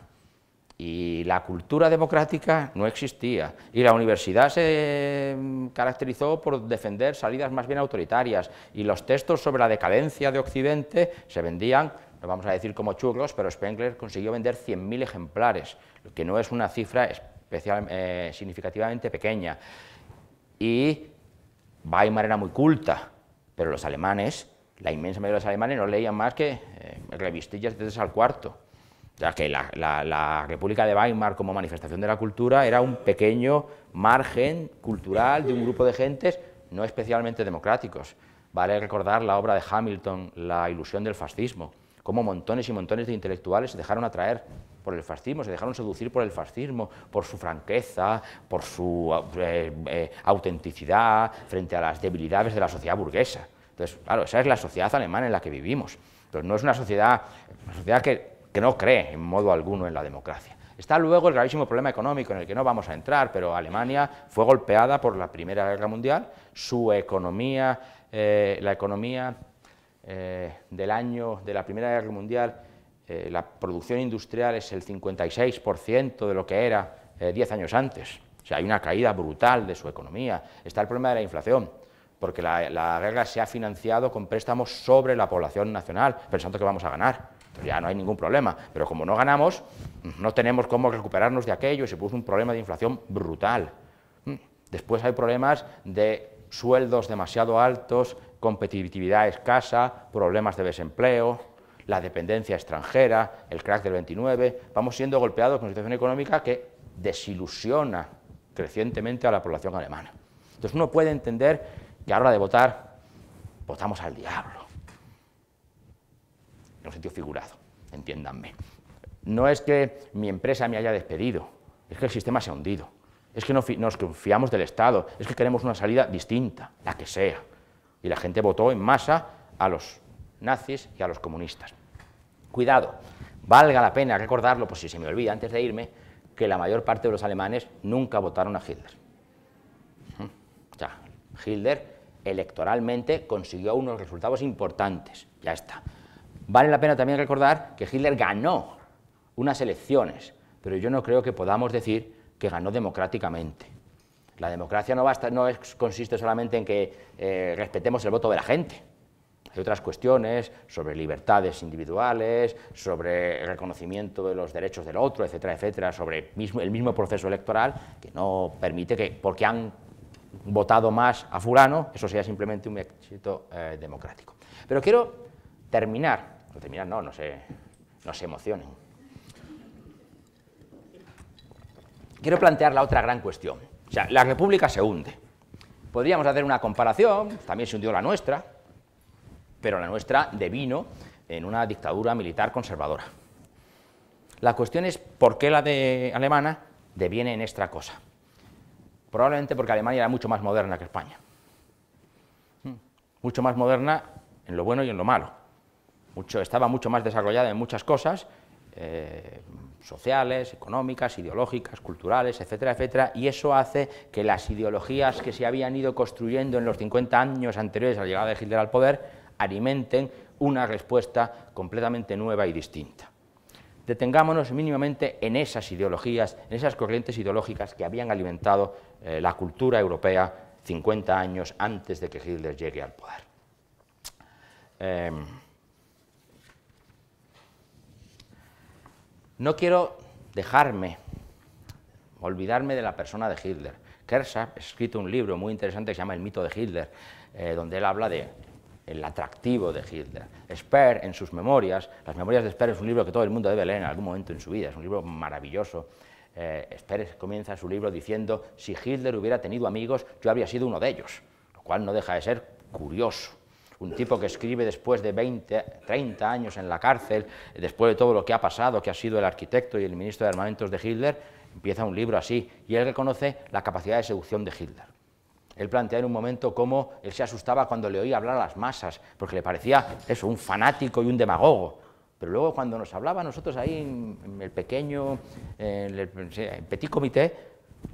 Speaker 1: Y la cultura democrática no existía. Y la universidad se mm, caracterizó por defender salidas más bien autoritarias. Y los textos sobre la decadencia de Occidente se vendían, no vamos a decir como churros, pero Spengler consiguió vender 100.000 ejemplares, lo que no es una cifra especial, eh, significativamente pequeña. Y Weimar era muy culta, pero los alemanes la inmensa mayoría de los alemanes no leían más que eh, revistillas de tres al cuarto. O sea, que la, República de Weimar como manifestación de la cultura era un pequeño margen cultural de un grupo de gentes no especialmente democráticos. Vale recordar la obra de Hamilton, La ilusión del fascismo, cómo montones y montones de intelectuales se dejaron atraer por el fascismo, se dejaron seducir por el fascismo, por su franqueza, por su eh, eh, autenticidad frente a las debilidades de la sociedad burguesa. Entonces, claro, esa es la sociedad alemana en la que vivimos. Entonces, no es una sociedad, una sociedad que, no cree en modo alguno en la democracia. Está luego el gravísimo problema económico en el que no vamos a entrar, pero Alemania fue golpeada por la Primera Guerra Mundial, su economía, eh, la economía eh, del año de la Primera Guerra Mundial, eh, la producción industrial es el 56% de lo que era 10 años antes. O sea, hay una caída brutal de su economía. Está el problema de la inflación porque la, guerra se ha financiado con préstamos sobre la población nacional, pensando que vamos a ganar. Entonces ya no hay ningún problema. Pero como no ganamos, no tenemos cómo recuperarnos de aquello y se puso un problema de inflación brutal. Después hay problemas de sueldos demasiado altos, competitividad escasa, problemas de desempleo, la dependencia extranjera, el crack del 29. Vamos siendo golpeados con una situación económica que desilusiona crecientemente a la población alemana. Entonces uno puede entender que a la hora de votar, votamos al diablo, en un sentido figurado, entiéndanme. No es que mi empresa me haya despedido, es que el sistema se ha hundido, es que nos confiamos del Estado, es que queremos una salida distinta, la que sea. Y la gente votó en masa a los nazis y a los comunistas. Cuidado, valga la pena recordarlo, por si se me olvida antes de irme, que la mayor parte de los alemanes nunca votaron a Hitler. O sea, Hitler electoralmente consiguió unos resultados importantes, ya está. Vale la pena también recordar que Hitler ganó unas elecciones, pero yo no creo que podamos decir que ganó democráticamente. La democracia no, basta, no consiste solamente en que eh, respetemos el voto de la gente, hay otras cuestiones sobre libertades individuales, sobre reconocimiento de los derechos del otro, etcétera, etcétera, sobre el mismo proceso electoral que no permite que, porque han votado más a fulano, eso sea simplemente un éxito eh, democrático. Pero quiero terminar, no terminar no, no se, no se emocionen. Quiero plantear la otra gran cuestión. O sea, la república se hunde. Podríamos hacer una comparación, también se hundió la nuestra, pero la nuestra devino en una dictadura militar conservadora. La cuestión es por qué la de alemana deviene en esta cosa. Probablemente porque Alemania era mucho más moderna que España. Hmm. Mucho más moderna en lo bueno y en lo malo. Estaba mucho más desarrollada en muchas cosas, eh, sociales, económicas, ideológicas, culturales, etcétera, etcétera, y eso hace que las ideologías que se habían ido construyendo en los 50 años anteriores a la llegada de Hitler al poder alimenten una respuesta completamente nueva y distinta. Detengámonos mínimamente en esas ideologías, en esas corrientes ideológicas que habían alimentado eh, la cultura europea 50 años antes de que Hitler llegue al poder. Em, no quiero dejarme, olvidarme de la persona de Hitler. Kershaw ha escrito un libro muy interesante que se llama El mito de Hitler, eh, donde él habla de el atractivo de Hitler. Speer, en sus memorias, las memorias de Speer es un libro que todo el mundo debe leer en algún momento en su vida, es un libro maravilloso. Eh, Speer comienza su libro diciendo, si Hitler hubiera tenido amigos, yo habría sido uno de ellos, lo cual no deja de ser curioso. Un tipo que escribe después de 20, 30 años en la cárcel, después de todo lo que ha pasado, que ha sido el arquitecto y el ministro de Armamentos de Hitler, empieza un libro así, y él reconoce la capacidad de seducción de Hitler. Él plantea en un momento cómo él se asustaba cuando le oía hablar a las masas, porque le parecía eso, un fanático y un demagogo. Pero luego cuando nos hablaba nosotros ahí en, el pequeño, en petit comité,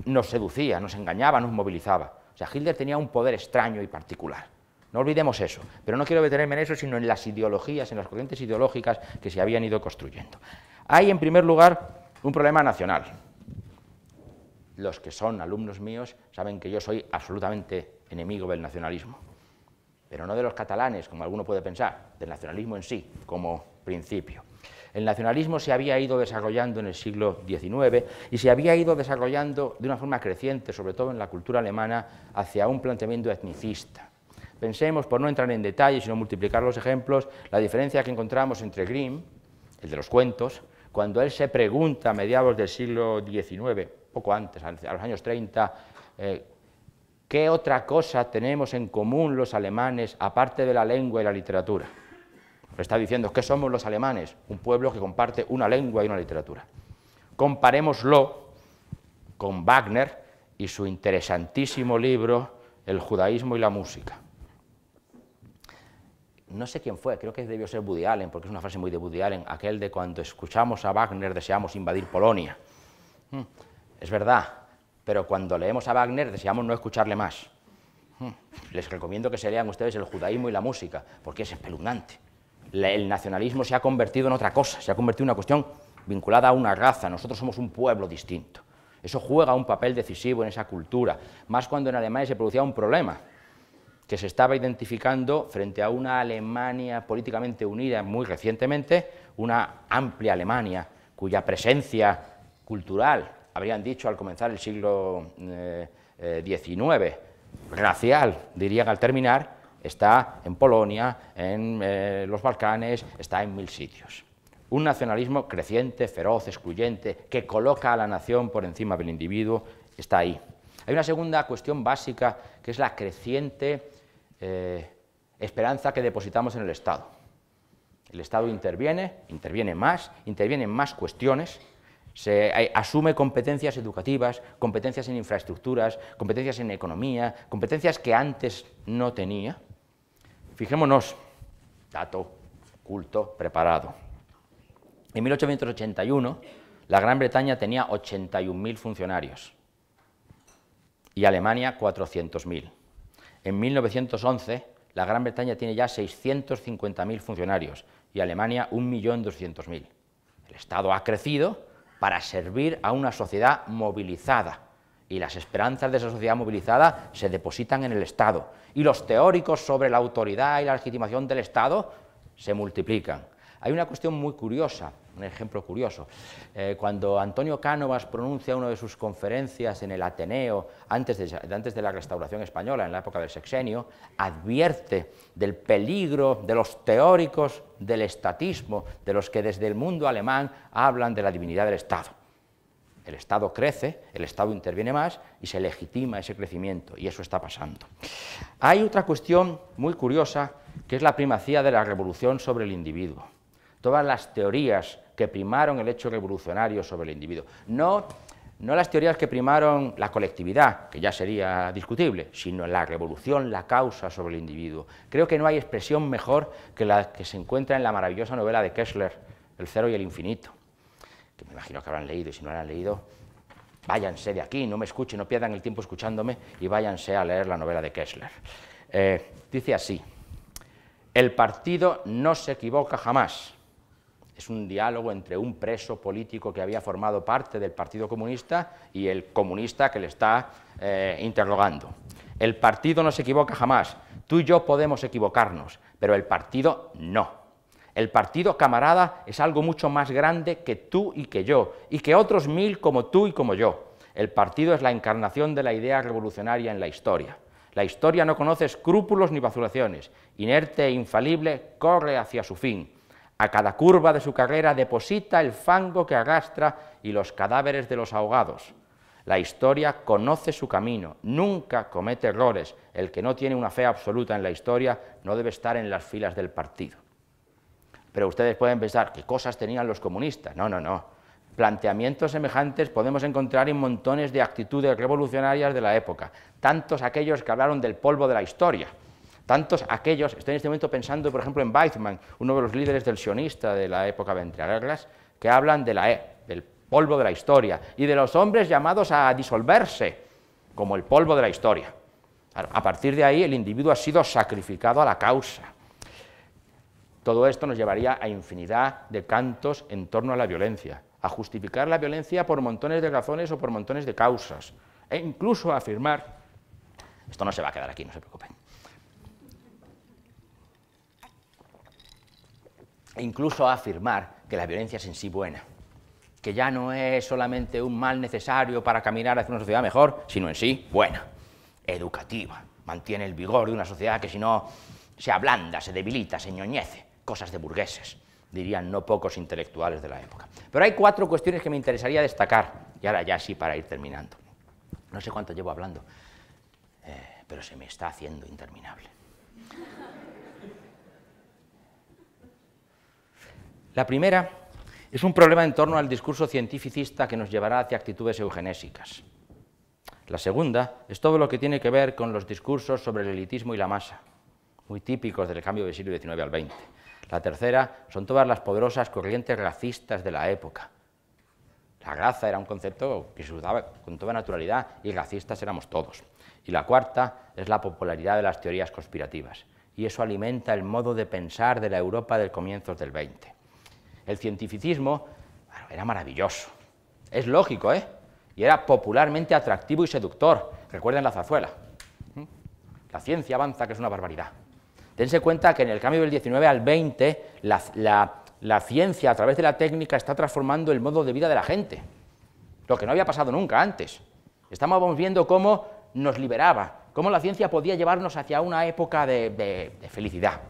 Speaker 1: nos seducía, nos engañaba, nos movilizaba. O sea, Hitler tenía un poder extraño y particular. No olvidemos eso, pero no quiero detenerme en eso, sino en las ideologías, en las corrientes ideológicas que se habían ido construyendo. Hay, en primer lugar, un problema nacional los que son alumnos míos saben que yo soy absolutamente enemigo del nacionalismo, pero no de los catalanes, como alguno puede pensar, del nacionalismo en sí, como principio. El nacionalismo se había ido desarrollando en el siglo XIX y se había ido desarrollando de una forma creciente, sobre todo en la cultura alemana, hacia un planteamiento etnicista. Pensemos, por no entrar en detalles, sino multiplicar los ejemplos, la diferencia que encontramos entre Grimm, el de los cuentos, cuando él se pregunta a mediados del siglo XIX, poco antes, a los años 30, eh, ¿qué otra cosa tenemos en común los alemanes aparte de la lengua y la literatura? está diciendo, ¿qué somos los alemanes? Un pueblo que comparte una lengua y una literatura. Comparémoslo con Wagner y su interesantísimo libro El judaísmo y la música. No sé quién fue, creo que debió ser Woody Allen, porque es una frase muy de Woody Allen, aquel de cuando escuchamos a Wagner deseamos invadir Polonia. Hmm. Es verdad, pero cuando leemos a Wagner deseamos no escucharle más. Hmm. Les recomiendo que se lean ustedes el judaísmo y la música, porque es espeluznante. El nacionalismo se ha convertido en otra cosa, se ha convertido en una cuestión vinculada a una raza. Nosotros somos un pueblo distinto. Eso juega un papel decisivo en esa cultura, más cuando en Alemania se producía un problema. que se estaba identificando frente a una Alemania políticamente unida muy recientemente, una amplia Alemania cuya presencia cultural, habrían dicho al comenzar el siglo XIX, eh, eh, racial, dirían al terminar, está en Polonia, en eh, los Balcanes, está en mil sitios. Un nacionalismo creciente, feroz, excluyente, que coloca a la nación por encima del individuo, está ahí. Hay una segunda cuestión básica, que es la creciente esperanza que depositamos en el Estado. El Estado interviene, interviene más, interviene en más cuestiones, se eh, asume competencias educativas, competencias en infraestructuras, competencias en economía, competencias que antes no tenía. Fijémonos, dato culto preparado. En 1881, la Gran Bretaña tenía 81.000 funcionarios y Alemania 400.000. En 1911, la Gran Bretaña tiene ya 650.000 funcionarios y Alemania 1.200.000. El Estado ha crecido para servir a una sociedad movilizada. Y las esperanzas de esa sociedad movilizada se depositan en el Estado. Y los teóricos sobre la autoridad y la legitimación del Estado se multiplican. Hay una cuestión muy curiosa, un ejemplo curioso. Eh, cuando Antonio Cánovas pronuncia una de sus conferencias en el Ateneo, antes de, antes de la restauración española, en la época del sexenio, advierte del peligro de los teóricos del estatismo, de los que desde el mundo alemán hablan de la divinidad del Estado. El Estado crece, el Estado interviene más y se legitima ese crecimiento, y eso está pasando. Hay otra cuestión muy curiosa, que es la primacía de la revolución sobre el individuo todas las teorías que primaron el hecho revolucionario sobre el individuo. No, no las teorías que primaron la colectividad, que ya sería discutible, sino la revolución, la causa sobre el individuo. Creo que no hay expresión mejor que la que se encuentra en la maravillosa novela de Kessler, El cero y el infinito, que me imagino que habrán leído, y si no la han leído, váyanse de aquí, no me escuchen, no pierdan el tiempo escuchándome y váyanse a leer la novela de Kessler. Eh, dice así, el partido no se equivoca jamás, es un diálogo entre un preso político que había formado parte del Partido Comunista y el comunista que le está eh, interrogando. El partido no se equivoca jamás, tú y yo podemos equivocarnos, pero el partido no. El partido, camarada, es algo mucho más grande que tú y que yo, y que otros mil como tú y como yo. El partido es la encarnación de la idea revolucionaria en la historia. La historia no conoce escrúpulos ni vacilaciones, inerte e infalible, corre hacia su fin a cada curva de su carrera deposita el fango que arrastra y los cadáveres de los ahogados. La historia conoce su camino, nunca comete errores. El que no tiene una fe absoluta en la historia no debe estar en las filas del partido. Pero ustedes pueden pensar, ¿qué cosas tenían los comunistas? No, no, no. Planteamientos semejantes podemos encontrar en montones de actitudes revolucionarias de la época, tantos aquellos que hablaron del polvo de la historia, Tantos aquellos, estoy en este momento pensando, por ejemplo, en Weizmann, uno de los líderes del sionista de la época de entreguerras, que hablan de la, e, del polvo de la historia y de los hombres llamados a disolverse como el polvo de la historia. A partir de ahí el individuo ha sido sacrificado a la causa. Todo esto nos llevaría a infinidad de cantos en torno a la violencia, a justificar la violencia por montones de razones o por montones de causas, e incluso a afirmar, esto no se va a quedar aquí, no se preocupen, e incluso afirmar que la violencia es en sí buena, que ya no es solamente un mal necesario para caminar hacia una sociedad mejor, sino en sí buena, educativa, mantiene el vigor de una sociedad que si no se ablanda, se debilita, se ñoñece, cosas de burgueses, dirían no pocos intelectuales de la época. Pero hay cuatro cuestiones que me interesaría destacar, y ahora ya sí para ir terminando. No sé cuánto llevo hablando, eh, pero se me está haciendo interminable. La primera es un problema en torno al discurso cientificista que nos llevará hacia actitudes eugenésicas. La segunda es todo lo que tiene que ver con los discursos sobre el elitismo y la masa, muy típicos del cambio del siglo XIX al XX. La tercera son todas las poderosas corrientes racistas de la época. La raza era un concepto que se usaba con toda naturalidad y racistas éramos todos. Y la cuarta es la popularidad de las teorías conspirativas. Y eso alimenta el modo de pensar de la Europa del comienzos del XX. El cientificismo era maravilloso. Es lógico, ¿eh? Y era popularmente atractivo y seductor. Recuerden la zarzuela. ¿Mm? La ciencia avanza, que es una barbaridad. Dense cuenta que en el cambio del 19 al 20, la, ciencia a través de la técnica está transformando el modo de vida de la gente, lo que no había pasado nunca antes. Estamos viendo cómo nos liberaba, cómo la ciencia podía llevarnos hacia una época de, felicidad.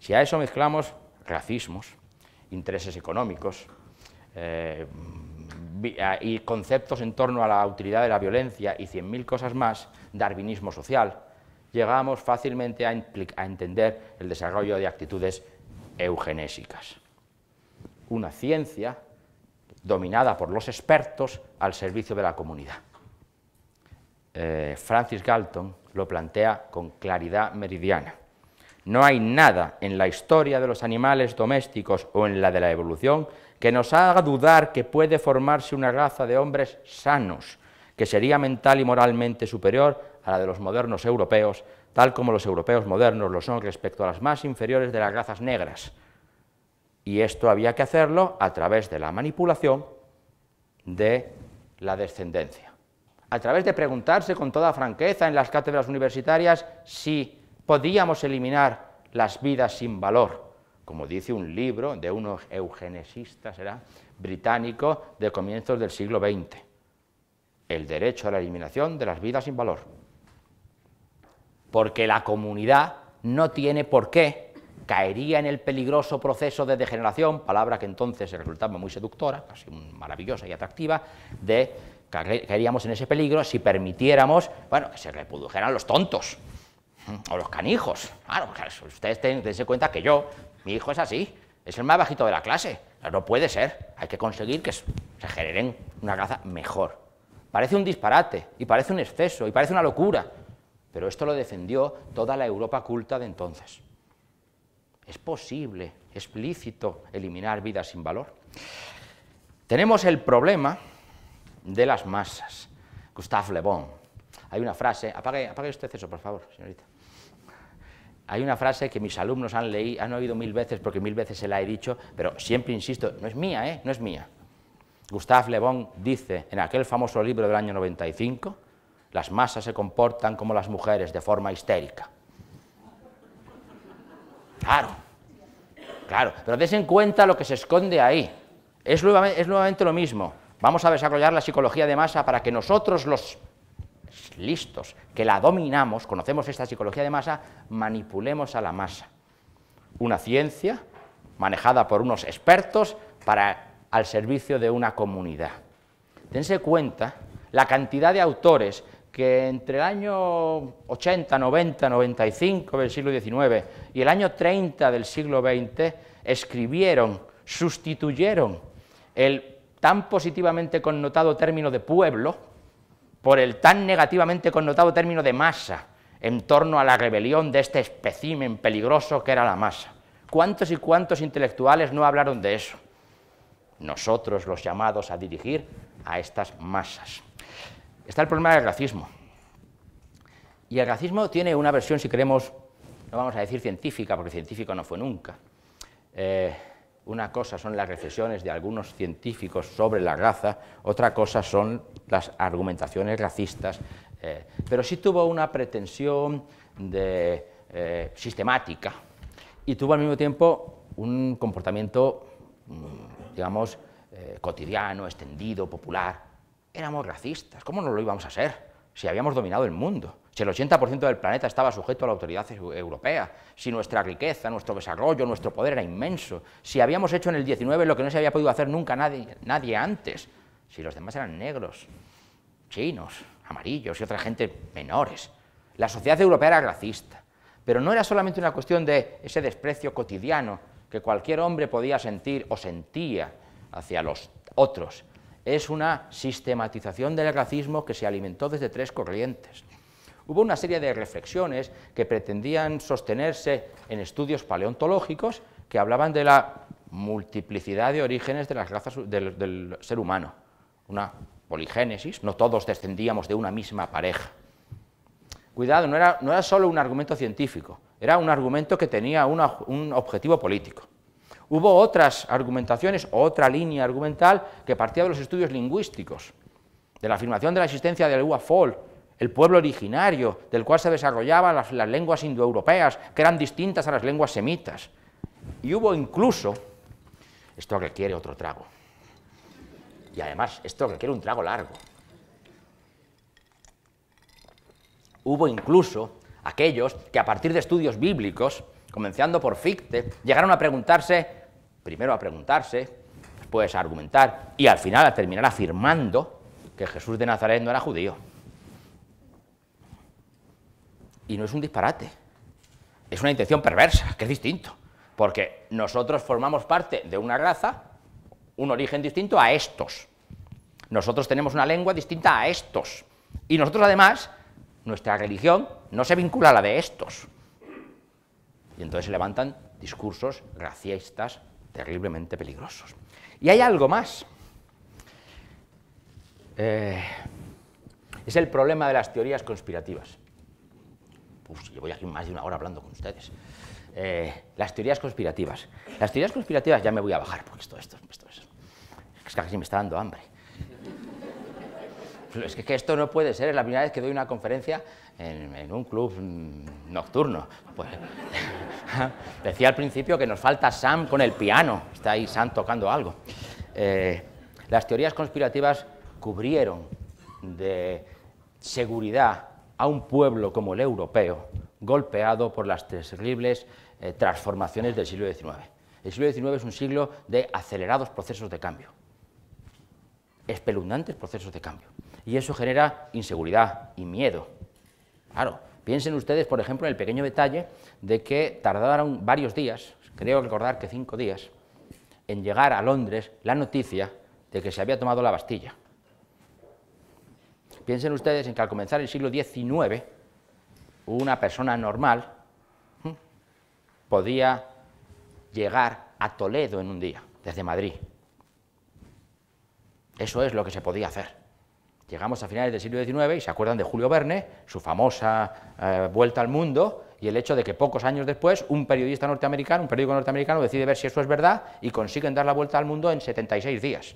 Speaker 1: Si a eso mezclamos racismos, intereses económicos eh, y conceptos en torno a la utilidad de la violencia y cien mil cosas más, darwinismo social, llegamos fácilmente a, entender el desarrollo de actitudes eugenésicas. Una ciencia dominada por los expertos al servicio de la comunidad. Eh, Francis Galton lo plantea con claridad meridiana. No hay nada en la historia de los animales domésticos o en la de la evolución que nos haga dudar que puede formarse una raza de hombres sanos, que sería mental y moralmente superior a la de los modernos europeos, tal como los europeos modernos lo son respecto a las más inferiores de las razas negras. Y esto había que hacerlo a través de la manipulación de la descendencia. A través de preguntarse con toda franqueza en las cátedras universitarias si podíamos eliminar las vidas sin valor, como dice un libro de unos eugenesistas ¿será? británico de comienzos del siglo XX. El derecho a la eliminación de las vidas sin valor porque la comunidad no tiene por qué, caería en el peligroso proceso de degeneración, palabra que entonces resultaba muy seductora, casi maravillosa y atractiva, de caeríamos en ese peligro si permitiéramos, bueno, que se reprodujeran los tontos o los canijos. Claro, ustedes dense cuenta que yo, mi hijo es así, es el más bajito de la clase. No puede ser, hay que conseguir que se generen una raza mejor. Parece un disparate, y parece un exceso, y parece una locura, pero esto lo defendió toda la Europa culta de entonces. Es posible, explícito, eliminar vidas sin valor. Tenemos el problema de las masas. Gustave Le Bon. Hay una frase, apague, apague usted eso, por favor, señorita. Hay una frase que mis alumnos han leído, han oído mil veces, porque mil veces se la he dicho, pero siempre insisto, no es mía, ¿eh? No es mía. Gustave Le Bon dice en aquel famoso libro del año 95, las masas se comportan como las mujeres, de forma histérica. Claro, claro, pero des en cuenta lo que se esconde ahí. Es nuevamente, es nuevamente lo mismo. Vamos a desarrollar la psicología de masa para que nosotros los listos, que la dominamos, conocemos esta psicología de masa, manipulemos a la masa. Una ciencia manejada por unos expertos para al servicio de una comunidad. Dense cuenta la cantidad de autores que entre el año 80, 90, 95 del siglo XIX y el año 30 del siglo XX escribieron, sustituyeron el tan positivamente connotado término de pueblo por el tan negativamente connotado término de masa en torno a la rebelión de este espécimen peligroso que era la masa. ¿Cuántos y cuántos intelectuales no hablaron de eso? Nosotros los llamados a dirigir a estas masas está el problema del racismo. Y el racismo tiene una versión, si queremos, no vamos a decir científica, porque científico no fue nunca. Eh, una cosa son las reflexiones de algunos científicos sobre la raza, otra cosa son las argumentaciones racistas, eh, pero sí tuvo una pretensión de, eh, sistemática y tuvo al mismo tiempo un comportamiento, mm, digamos, cotidiano, extendido, popular éramos racistas. ¿Cómo no lo íbamos a ser si habíamos dominado el mundo? Si el 80% del planeta estaba sujeto a la autoridad europea, si nuestra riqueza, nuestro desarrollo, nuestro poder era inmenso, si habíamos hecho en el 19 lo que no se había podido hacer nunca nadie, nadie antes, si los demás eran negros, chinos, amarillos y otra gente menores. La sociedad europea era racista, pero no era solamente una cuestión de ese desprecio cotidiano que cualquier hombre podía sentir o sentía hacia los otros, es una sistematización del racismo que se alimentó desde tres corrientes. Hubo una serie de reflexiones que pretendían sostenerse en estudios paleontológicos que hablaban de la multiplicidad de orígenes de las razas del, ser humano, una poligénesis, no todos descendíamos de una misma pareja. Cuidado, no era, solo un argumento científico, era un argumento que tenía un objetivo político. Hubo otras argumentaciones, otra línea argumental que partía de los estudios lingüísticos, de la afirmación de la existencia del UAFOL el pueblo originario del cual se desarrollaban las, lenguas indoeuropeas, que eran distintas a las lenguas semitas. Y hubo incluso, esto requiere otro trago, y además esto requiere un trago largo, hubo incluso aquellos que a partir de estudios bíblicos, comenzando por Fichte, llegaron a preguntarse, primero a preguntarse, después a argumentar y al final a terminar afirmando que Jesús de Nazaret no era judío. Y no es un disparate, es una intención perversa, que es distinto, porque nosotros formamos parte de una raza, un origen distinto a estos. Nosotros tenemos una lengua distinta a estos. Y nosotros además nuestra religión no se vincula a la de estos. Y entonces se levantan discursos racistas terriblemente peligrosos. Y hay algo más. Eh, es el problema de las teorías conspirativas. Uf, llevo aquí más de una hora hablando con ustedes. Eh, las teorías conspirativas. Las teorías conspirativas, ya me voy a bajar, porque esto, esto, esto, esto es que casi me está dando hambre. Es que, esto no puede ser, es la primera vez que doy una conferencia en, un club nocturno. Pues, decía al principio que nos falta Sam con el piano, está ahí Sam tocando algo. Eh, las teorías conspirativas cubrieron de seguridad a un pueblo como el europeo, golpeado por las terribles eh, transformaciones del siglo XIX. El siglo XIX es un siglo de acelerados procesos de cambio, espeluznantes procesos de cambio y eso genera inseguridad y miedo. Claro, piensen ustedes, por ejemplo, en el pequeño detalle de que tardaron varios días, creo recordar que cinco días, en llegar a Londres la noticia de que se había tomado la Bastilla. Piensen ustedes en que al comenzar el siglo XIX, una persona normal podía llegar a Toledo en un día, desde Madrid. Eso es lo que se podía hacer. Llegamos a finales del siglo XIX y se acuerdan de Julio Verne, su famosa eh, vuelta al mundo y el hecho de que pocos años después un periodista norteamericano, un periódico norteamericano decide ver si eso es verdad y consiguen dar la vuelta al mundo en 76 días.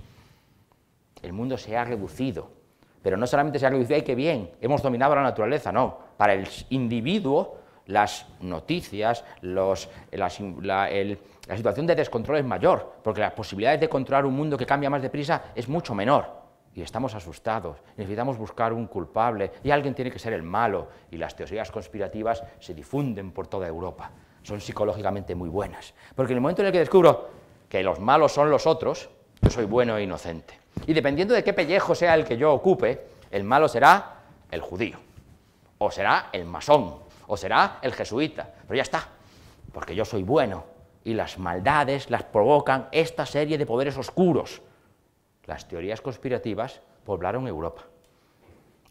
Speaker 1: El mundo se ha reducido, pero no solamente se ha reducido, ¡ay, qué bien! Hemos dominado la naturaleza, no. Para el individuo las noticias, la, la situación de descontrol es mayor, porque las posibilidades de controlar un mundo que cambia más deprisa es mucho menor y estamos asustados, necesitamos buscar un culpable y alguien tiene que ser el malo y las teorías conspirativas se difunden por toda Europa. Son psicológicamente muy buenas, porque en el momento en el que descubro que los malos son los otros, yo soy bueno e inocente. Y dependiendo de qué pellejo sea el que yo ocupe, el malo será el judío, o será el masón, o será el jesuita, pero ya está, porque yo soy bueno y las maldades las provocan esta serie de poderes oscuros las teorías conspirativas poblaron Europa.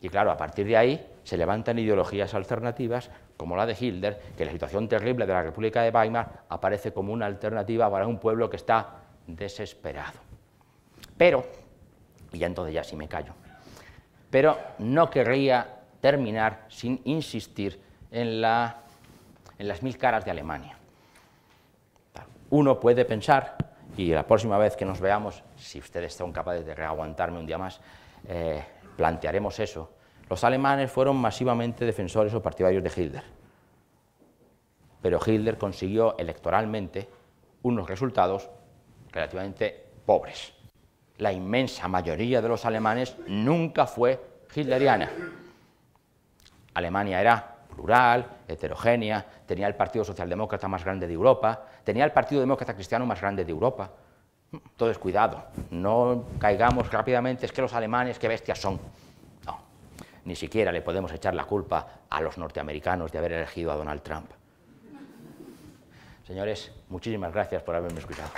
Speaker 1: Y claro, a partir de ahí se levantan ideologías alternativas como la de Hitler, que la situación terrible de la República de Weimar aparece como una alternativa para un pueblo que está desesperado. Pero, y ya entonces ya sí me callo, pero no querría terminar sin insistir en, la, en las mil caras de Alemania. Uno puede pensar y la próxima vez que nos veamos, si ustedes son capaces de aguantarme un día más, eh, plantearemos eso. Los alemanes fueron masivamente defensores o partidarios de Hitler, pero Hitler consiguió electoralmente unos resultados relativamente pobres. La inmensa mayoría de los alemanes nunca fue hitleriana. Alemania era plural, heterogénea, tenía el Partido Socialdemócrata más grande de Europa, tenía el Partido Demócrata Cristiano más grande de Europa. Entonces, cuidado, no caigamos rápidamente, es que los alemanes, qué bestias son. No, ni siquiera le podemos echar la culpa a los norteamericanos de haber elegido a Donald Trump. Señores, muchísimas gracias por haberme escuchado.